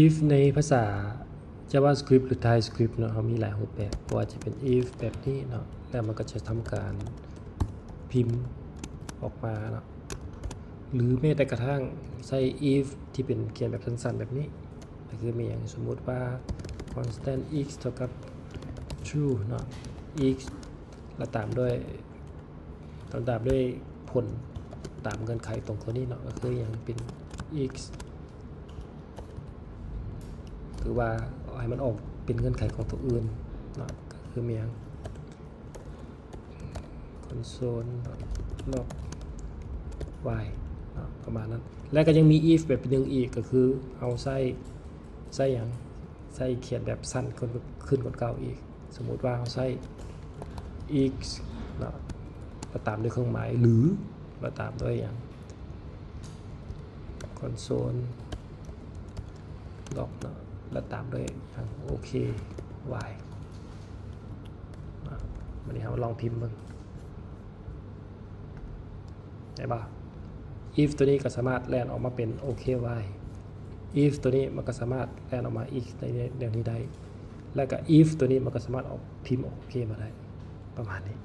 if ในภาษา JavaScript หรือ TypeScript เนาะเขามีหลายรูปแบบว่าจะเป็น if แบบนี้เนาะแล้วมันก็จะทำการพิมพ์ออกมาเนาะหรือแม้แต่กระทั่งใช้ if ที่เป็นเขียนแบบสั้นๆแบบนี้ก็คือมีอย่างสมมุติว่า constant x เท่ากับ true เนาะ x แล้วตามด้วยตามด้วยผลตามเงื่อนไขตรงตัวนี้เนาะก็คืออย่างเป็น x หรือว่าเอาให้มันออกเป็นเงื่อนไขของตัวอื่นเนาะก็คือเมียง console ลอก y นะประมาณนั้น แล้วก็ยังมี if แบบหนึ่งอีกก็คือเอาใส่ใส่อย่างใส่เขียนแบบสั้นขึ้นขึ้นกว่าเก่าอีก สมมุติว่าเอาใส่ x เนาะแล้วตามด้วยเครื่องหมายหรือแล้วตามด้วยอย่าง console ลอกเนาะ แล้วตามด้วยอย่างโอเค y อะวันนี้เราลองพิมพ์มึงได้ป่ะ if ตัวนี้ก็สามารถแลนออกมาเป็นโอเค y if ตัวนี้มันก็สามารถแลนออกมาอีกในเรื่องนี้ได้ แล้วก็ if ตัวนี้มันก็สามารถออกพิมพ์โอเคมาได้ ประมาณนี้